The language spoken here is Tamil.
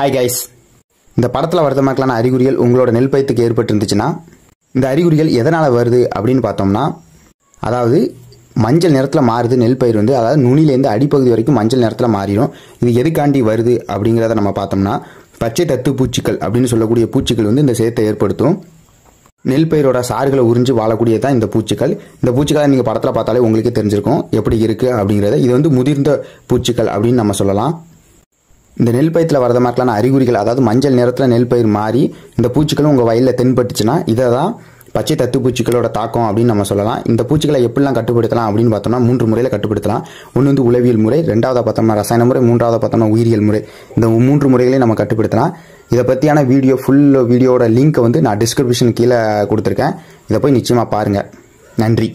ஹாய் கைஸ் இந்த படத்தில் வருத்தமாக்கலான அறிகுறிகள் உங்களோட நெல் பயிர்த்துக்கு ஏற்பட்டிருந்துச்சுன்னா இந்த அறிகுறிகள் எதனால் வருது அப்படின்னு பார்த்தோம்னா அதாவது மஞ்சள் நிறத்தில் மாறுது நெல் பயிர் வந்து அதாவது நுனிலேருந்து அடிப்பகுதி வரைக்கும் மஞ்சள் நிறத்தில் மாறிடும். இது எதுக்காண்டி வருது அப்படிங்கிறத நம்ம பார்த்தோம்னா பச்சை தத்து பூச்சிகள் அப்படின்னு சொல்லக்கூடிய பூச்சிகள் வந்து இந்த சேத்தை ஏற்படுத்தும். நெல் பயிரோட சாறுகளை உறிஞ்சு வாழக்கூடியது தான் இந்த பூச்சிகள். இந்த பூச்சிகளை நீங்கள் படத்தில் பார்த்தாலே உங்களுக்கே தெரிஞ்சிருக்கும் எப்படி இருக்குது அப்படிங்கிறத. இது வந்து முதிர்ந்த பூச்சிகள் அப்படின்னு நம்ம சொல்லலாம். இந்த நெல் பயிரத்தில் வரத மாதிரிலான அறிகுறிகள் அதாவது மஞ்சள் நிறத்தில் நெல் பயிர் மாறி இந்த பூச்சிகளும் உங்கள் வயலில் தென்பட்டுச்சுன்னா இதை தான் பச்சை தத்து பூச்சிகளோட தாக்கம் அப்படின்னு நம்ம சொல்லலாம். இந்த பூச்சிகளை எப்படிலாம் கட்டுப்படுத்தலாம் அப்படின்னு பார்த்தோம்னா மூன்று முறையில் கட்டுப்படுத்தலாம். ஒன்று வந்து உளவியல் முறை ரெண்டாவது பார்த்தோம்னா ரசாயன முறை மூன்றாவது பார்த்தோம்னா உயிரியல் முறை. இந்த மூன்று முறைகளையும் நம்ம கட்டுப்படுத்தலாம். இதை பற்றியான வீடியோ ஃபுல் வீடியோட லிங்க்கை வந்து நான் டிஸ்கிரிப்ஷன் கீழே கொடுத்துருக்கேன். இதை போய் நிச்சயமாக பாருங்கள் நன்றி.